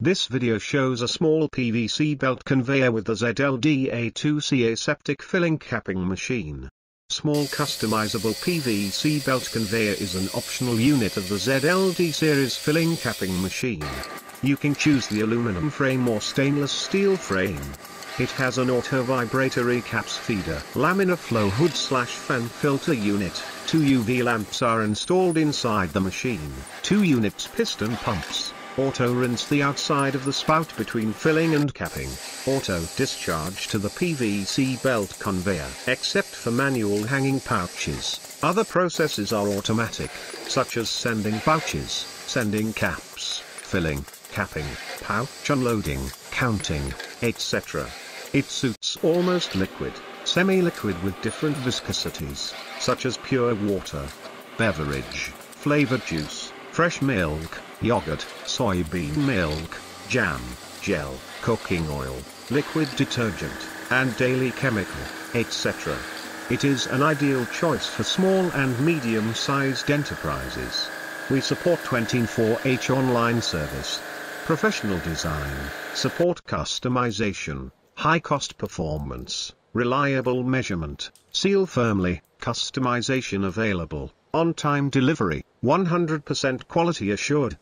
This video shows a small PVC belt conveyor with the ZLDA2C aseptic filling capping machine. Small customizable PVC belt conveyor is an optional unit of the ZLD series filling capping machine. You can choose the aluminum frame or stainless steel frame. It has an auto vibratory caps feeder, laminar flow hood slash fan filter unit, two UV lamps are installed inside the machine, two units piston pumps, Auto rinse the outside of the spout between filling and capping. Auto discharge to the PVC belt conveyor. Except for manual hanging pouches, other processes are automatic, such as sending pouches, sending caps, filling, capping, pouch unloading, counting, etc. It suits almost liquid, semi-liquid with different viscosities, such as pure water, beverage, flavored juice, fresh milk, yogurt, soybean milk, jam, gel, cooking oil, liquid detergent, and daily chemical, etc. It is an ideal choice for small and medium-sized enterprises. We support 24H online service, professional design, support customization, high cost performance, reliable measurement, seal firmly, customization available, on-time delivery, 100% quality assured.